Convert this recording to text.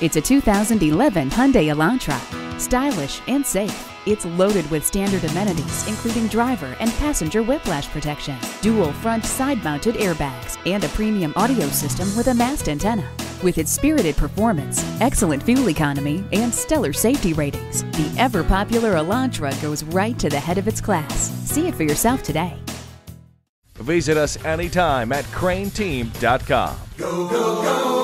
It's a 2011 Hyundai Elantra. Stylish and safe. It's loaded with standard amenities, including driver and passenger whiplash protection, dual front side mounted airbags, and a premium audio system with a mast antenna. With its spirited performance, excellent fuel economy, and stellar safety ratings, the ever popular Elantra goes right to the head of its class. See it for yourself today. Visit us anytime at crainteam.com. Go, go, go,